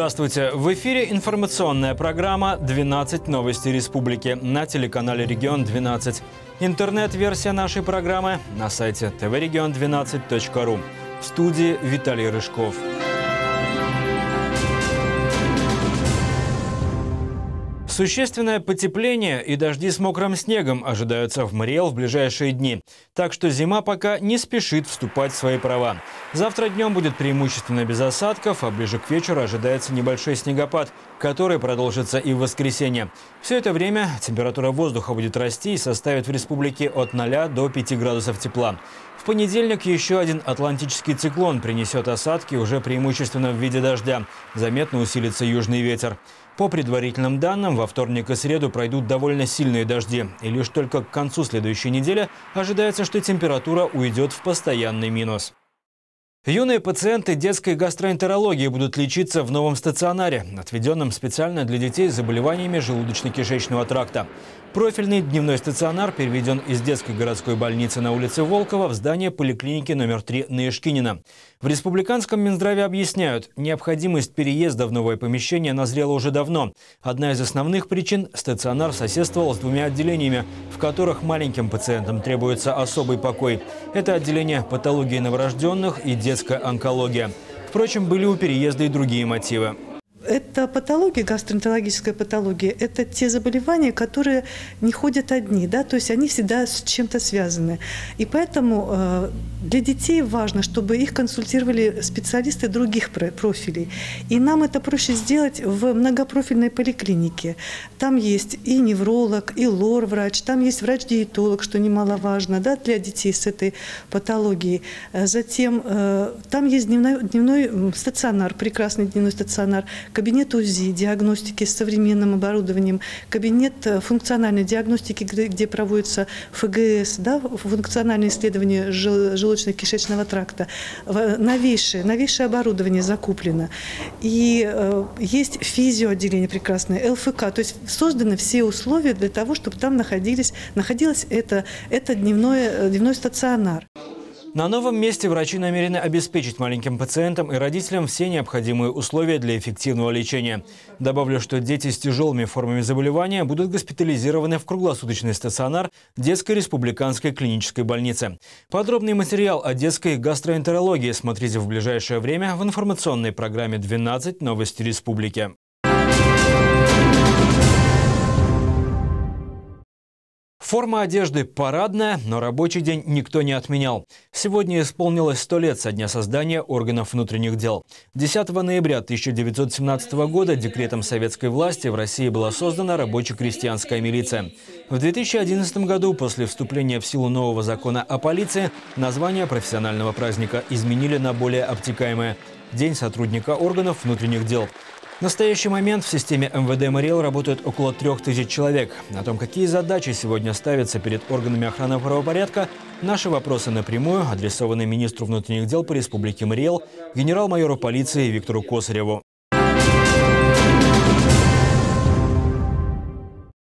Здравствуйте! В эфире информационная программа «12 новости республики» на телеканале «Регион 12». Интернет-версия нашей программы на сайте tvregion12.ru. В студии Виталий Рыжков. Существенное потепление и дожди с мокрым снегом ожидаются в Мариэл в ближайшие дни. Так что зима пока не спешит вступать в свои права. Завтра днем будет преимущественно без осадков, а ближе к вечеру ожидается небольшой снегопад, который продолжится и в воскресенье. Все это время температура воздуха будет расти и составит в республике от 0 до 5 градусов тепла. В понедельник еще один атлантический циклон принесет осадки уже преимущественно в виде дождя. Заметно усилится южный ветер. По предварительным данным, во вторник и среду пройдут довольно сильные дожди. И лишь только к концу следующей недели ожидается, что температура уйдет в постоянный минус. Юные пациенты детской гастроэнтерологии будут лечиться в новом стационаре, отведенном специально для детей с заболеваниями желудочно-кишечного тракта. Профильный дневной стационар переведен из детской городской больницы на улице Волкова в здание поликлиники номер 3 на. В республиканском Минздраве объясняют, необходимость переезда в новое помещение назрела уже давно. Одна из основных причин – стационар соседствовал с двумя отделениями, в которых маленьким пациентам требуется особый покой. Это отделение патологии новорожденных и детская онкология. Впрочем, были у переезда и другие мотивы. Это патология, гастроэнтерологическая патология, это те заболевания, которые не ходят одни, да, то есть они всегда с чем-то связаны. И поэтому э, для детей важно, чтобы их консультировали специалисты других профилей. И нам это проще сделать в многопрофильной поликлинике. Там есть и невролог, и лор-врач, там есть врач-диетолог, что немаловажно, да, для детей с этой патологией. Затем э, там есть дневной, дневной стационар, прекрасный дневной стационар, кабинет УЗИ, диагностики с современным оборудованием, кабинет э, функциональной диагностики, где, проводится ФГС, да, функциональное исследование желудочно-кишечного тракта. Новейшее, новейшее оборудование закуплено. И э, есть физиоотделение прекрасное, ЛФК. То есть созданы все условия для того, чтобы там находились, находилось это, это дневной, э, дневной стационар. На новом месте врачи намерены обеспечить маленьким пациентам и родителям все необходимые условия для эффективного лечения. Добавлю, что дети с тяжелыми формами заболевания будут госпитализированы в круглосуточный стационар детской республиканской клинической больницы. Подробный материал о детской гастроэнтерологии смотрите в ближайшее время в информационной программе «12 Новости Республики». Форма одежды парадная, но рабочий день никто не отменял. Сегодня исполнилось 100 лет со дня создания органов внутренних дел. 10 ноября 1917 года декретом советской власти в России была создана рабоче-крестьянская милиция. В 2011 году, после вступления в силу нового закона о полиции, название профессионального праздника изменили на более обтекаемое – День сотрудника органов внутренних дел. В настоящий момент в системе МВД Мариэл работают около трех тысяч человек. О том, какие задачи сегодня ставятся перед органами охраны правопорядка, наши вопросы напрямую адресованы министру внутренних дел по республике Мариэл, генерал-майору полиции Виктору Косареву.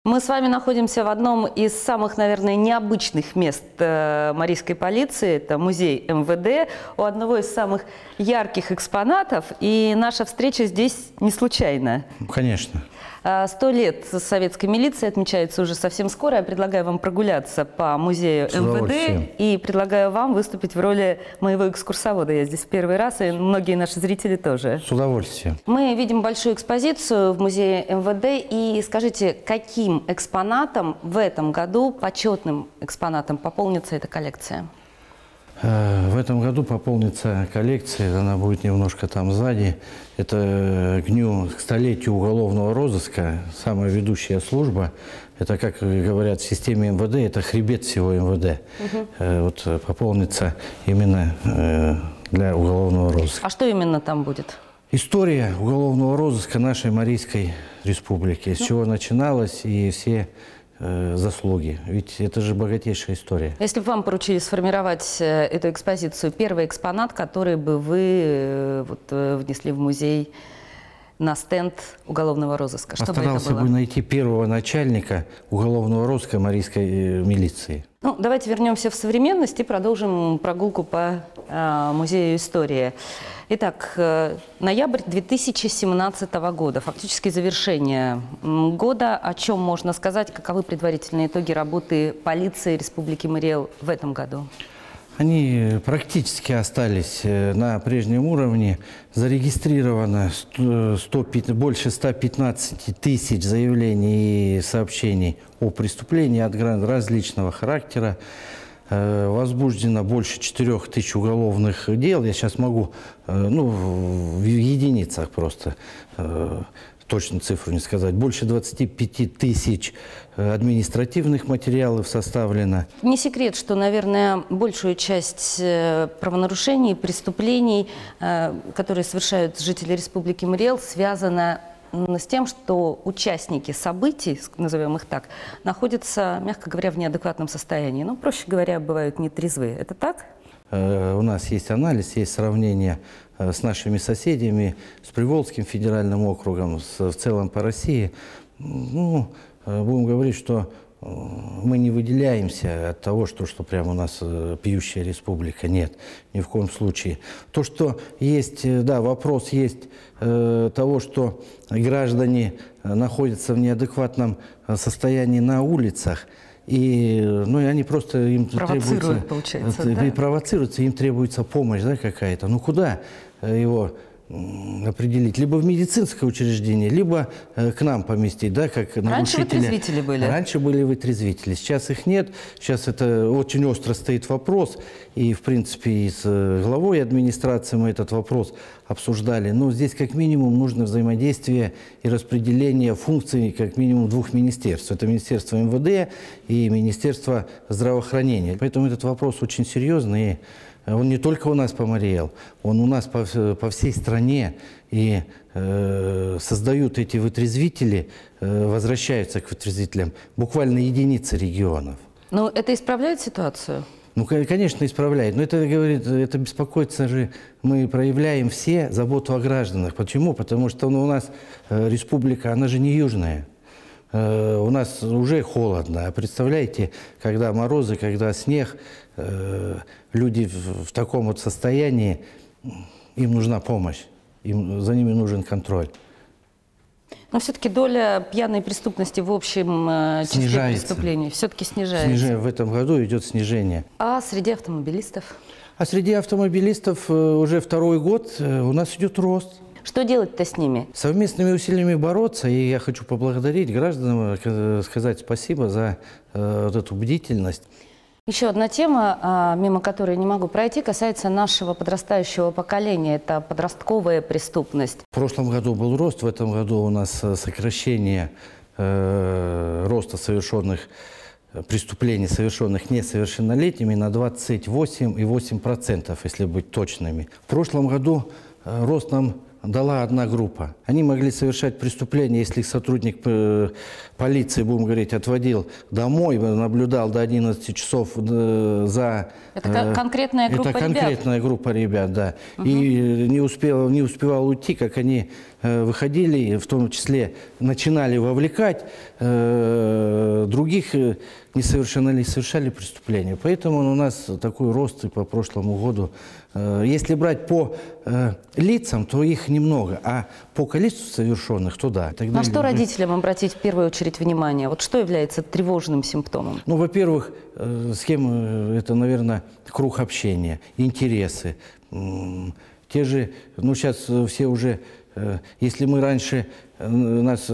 Мы с вами находимся в одном из самых, наверное, необычных мест э, Марийской полиции. Это музей МВД, у одного из самых ярких экспонатов. И наша встреча здесь не случайная. Конечно. А, сто лет советской милиции отмечается уже совсем скоро. Я предлагаю вам прогуляться по музею МВД и предлагаю вам выступить в роли моего экскурсовода. Я здесь в первый раз, и многие наши зрители тоже. С удовольствием. Мы видим большую экспозицию в музее МВД. И скажите, каким экспонатом в этом году, почетным экспонатом, пополнится эта коллекция? Э, в этом году пополнится коллекция, она будет немножко там сзади. Это к дню, к столетию уголовного розыска, самая ведущая служба. Это, как говорят в системе МВД, это хребет всего МВД. Угу. Вот пополнится именно для уголовного розыска. А что именно там будет? История уголовного розыска нашей Марийской республики. С ну. чего начиналось и все Э, заслуги. Ведь это же богатейшая история. Если бы вам поручили сформировать э, эту экспозицию, первый экспонат, который бы вы э, вот, внесли в музей на стенд уголовного розыска, что Постарался бы, это было? бы найти первого начальника уголовного розыска Марийской милиции. Ну, давайте вернемся в современность и продолжим прогулку по э, музею истории. Итак, э, ноябрь 2017 года, фактически завершение года. О чем можно сказать? Каковы предварительные итоги работы полиции Республики Мариэл в этом году? Они практически остались э, на прежнем уровне. Зарегистрировано 100, больше 115 тысяч заявлений и сообщений о преступлении от различного характера. Э, возбуждено больше 4 тысяч уголовных дел. Я сейчас могу э, ну, в единицах просто точно цифру не сказать, больше 25 тысяч э, административных материалов составлено. Не секрет, что, наверное, большую часть э, правонарушений, преступлений, э, которые совершают жители Республики Мариэл, связана с тем, что участники событий, назовем их так, находятся, мягко говоря, в неадекватном состоянии. Ну, проще говоря, бывают нетрезвые. Это так? У нас есть анализ, есть сравнение Э, с нашими соседями, с Приволжским федеральным округом, с, в целом по России, ну, э, будем говорить, что э, мы не выделяемся от того, что, что прямо у нас пьющая республика. Нет, ни в коем случае. То, что есть, да, вопрос есть э, того, что граждане находятся в неадекватном состоянии на улицах, и, ну, и они просто им требуется, получается, да? провоцируются, им требуется помощь да, какая-то. Ну куда? Э, его определить либо в медицинское учреждение, либо э, к нам поместить, да, как Раньше вытрезвители были? Раньше были вытрезвители, сейчас их нет. Сейчас это очень остро стоит вопрос, и, в принципе, и с э, главой администрации мы этот вопрос обсуждали. Но здесь, как минимум, нужно взаимодействие и распределение функций, как минимум, двух министерств. Это Министерство МВД и Министерство здравоохранения. Поэтому этот вопрос очень серьезный, он не только у нас по Мариэл, он у нас по, по всей стране. И э, создают эти вытрезвители, э, возвращаются к вытрезвителям буквально единицы регионов. Но это исправляет ситуацию? Ну, конечно, исправляет. Но это, говорит, это беспокоится же, мы проявляем все заботу о гражданах. Почему? Потому что ну, у нас э, республика, она же не южная. Э, у нас уже холодно. А представляете, когда морозы, когда снег, люди в, в таком вот состоянии, им нужна помощь, им, за ними нужен контроль. Но все-таки доля пьяной преступности в общем э, числе преступлений все-таки снижается. Снижение. В этом году идет снижение. А среди автомобилистов? А среди автомобилистов уже второй год у нас идет рост. Что делать-то с ними? Совместными усилиями бороться. И я хочу поблагодарить гражданам, э, сказать спасибо за э, вот эту бдительность. Еще одна тема, а, мимо которой не могу пройти, касается нашего подрастающего поколения. Это подростковая преступность. В прошлом году был рост, в этом году у нас э, сокращение э, роста совершенных преступлений, совершенных несовершеннолетними, на 28,8%, если быть точными. В прошлом году рост нам дала одна группа. Они могли совершать преступления, если их сотрудник э, полиции, будем говорить, отводил домой, наблюдал до 11 часов э, за... Это э, конкретная группа Это конкретная ребят? группа ребят, да. Угу. И не успел, не успевал уйти, как они выходили, в том числе начинали вовлекать других несовершеннолетних, совершали преступления. Поэтому у нас такой рост и по прошлому году Э, если брать по э, лицам, то их немного, а по количеству совершенных, то да. Тогда На что родителям обратить в первую очередь внимание? Вот что является тревожным симптомом? Ну, во-первых, э, схема – это, наверное, круг общения, интересы. Те же, ну, сейчас все уже, если мы раньше нас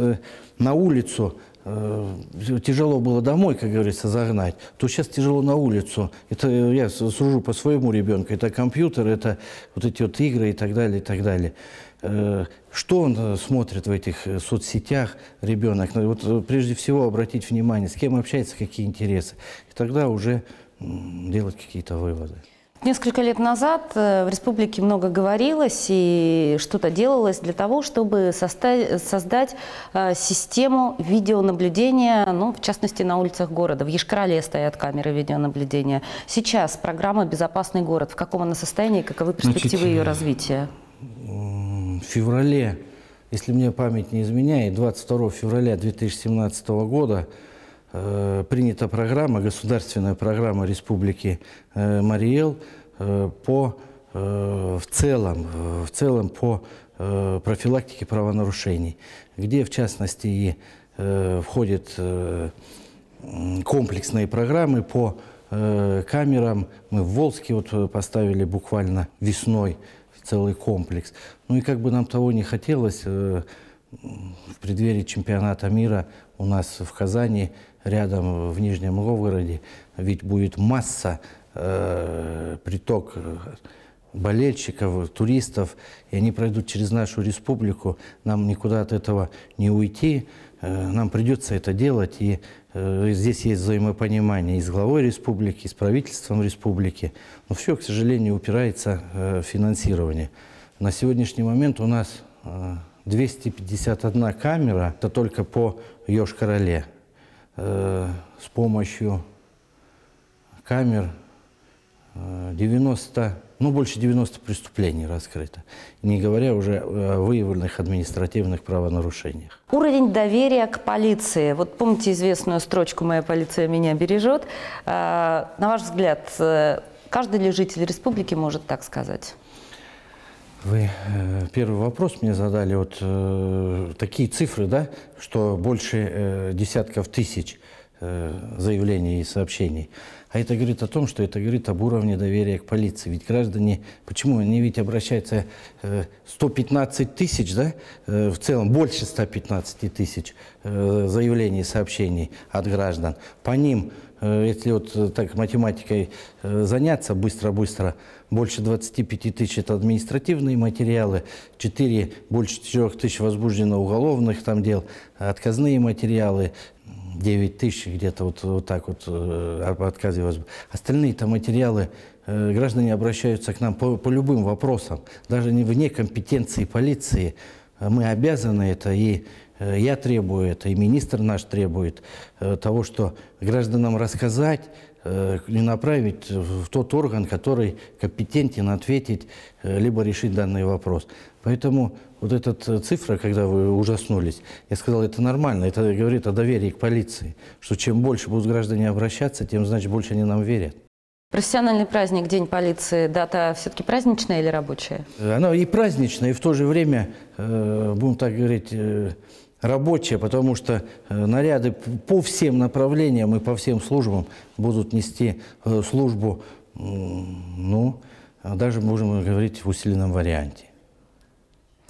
на улицу Э, тяжело было домой, как говорится, загнать, то сейчас тяжело на улицу. Это я сужу по своему ребенку. Это компьютер, это вот эти вот игры и так далее, и так далее. Э, что он э, смотрит в этих соцсетях, ребенок? Вот прежде всего обратить внимание, с кем общается, какие интересы. И тогда уже делать какие-то выводы. Несколько лет назад э, в республике много говорилось и что-то делалось для того, чтобы создать э, систему видеонаблюдения, ну, в частности, на улицах города. В Ешкрале стоят камеры видеонаблюдения. Сейчас программа «Безопасный город». В каком она состоянии, каковы перспективы Значит, ее развития? В феврале, если мне память не изменяет, 22 февраля 2017 года э, принята программа, государственная программа Республики э, Мариэл э, по э, в целом, э, в целом по э, профилактике правонарушений, где в частности и э, входят э, комплексные программы по э, камерам. Мы в Волске вот э, поставили буквально весной целый комплекс. Ну и как бы нам того не хотелось, э, в преддверии чемпионата мира у нас в Казани, рядом в Нижнем Новгороде, ведь будет масса э, приток э, болельщиков, туристов, и они пройдут через нашу республику. Нам никуда от этого не уйти, э, нам придется это делать, и э, здесь есть взаимопонимание и с главой республики, и с правительством республики. Но все, к сожалению, упирается э, в финансирование. На сегодняшний момент у нас э, 251 камера, это только по Йошкар-Оле. Э, С помощью камер э, 90, ну больше 90 преступлений раскрыто, не говоря уже о выявленных административных правонарушениях. Уровень доверия к полиции. Вот помните известную строчку «Моя полиция меня бережет». Э, На ваш взгляд, э, каждый ли житель республики может так сказать? Вы э, первый вопрос мне задали, вот э, такие цифры, да, что больше э, десятков тысяч э, заявлений и сообщений. А это говорит о том, что это говорит об уровне доверия к полиции. Ведь граждане, почему они ведь обращаются э, 115 тысяч, да, э, в целом больше 115 тысяч э, заявлений и сообщений от граждан. По ним Э, Если вот э, так математикой э, заняться быстро-быстро, больше 25 тысяч это административные материалы, 4, больше 4 тысяч возбуждено уголовных там дел, отказные материалы, 9 тысяч где-то вот, вот так вот э, об отказе возб- Остальные-то материалы э, граждане обращаются к нам по, по любым вопросам, даже не вне компетенции полиции. Мы обязаны это, и э, я требую это, и министр наш требует э, того, что гражданам рассказать, э, и направить в тот орган, который компетентен ответить, э, либо решить данный вопрос. Поэтому вот эта цифра, когда вы ужаснулись, я сказал, это нормально, это говорит о доверии к полиции, что чем больше будут граждане обращаться, тем, значит, больше они нам верят. Профессиональный праздник, День полиции, дата все-таки праздничная или рабочая? Она и праздничная, и в то же время, э, будем так говорить, э, рабочая, потому что э, наряды по всем направлениям и по всем службам будут нести э, службу, ну, а даже можем говорить в усиленном варианте.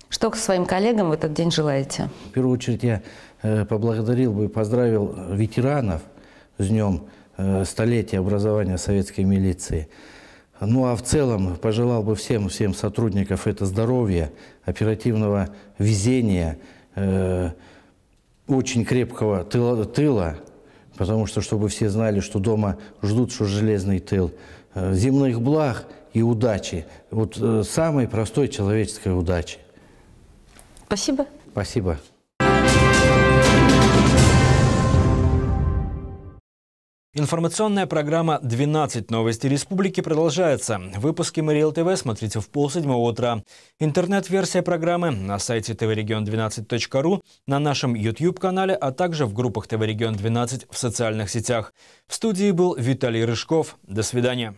Что своим коллегам в этот день желаете? В первую очередь я э, поблагодарил бы, поздравил ветеранов с днем столетия образования советской милиции. Ну а в целом пожелал бы всем, всем сотрудников это здоровья, оперативного везения, э, очень крепкого тыла, тыла, потому что, чтобы все знали, что дома ждут, что железный тыл, э, земных благ и удачи. Вот э, самой простой человеческой удачи. Спасибо. Спасибо. Информационная программа «12 новости республики» продолжается. Выпуски Мариэл ТВ смотрите в полседьмого утра. Интернет-версия программы на сайте tvregion12.ru, на нашем YouTube-канале, а также в группах ТВ Регион 12 в социальных сетях. В студии был Виталий Рыжков. До свидания.